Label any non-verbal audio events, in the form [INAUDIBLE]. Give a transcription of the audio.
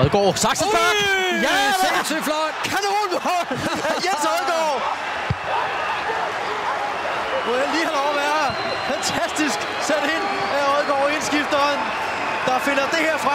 Odgaard, Saxensbak! Ui! Ja, sindssygt flot! Kanonmål! [LAUGHS] Jens Odgaard! Må jeg lige have lov at være fantastisk sat ind af Odgaard indskifteren, der finder det her frem.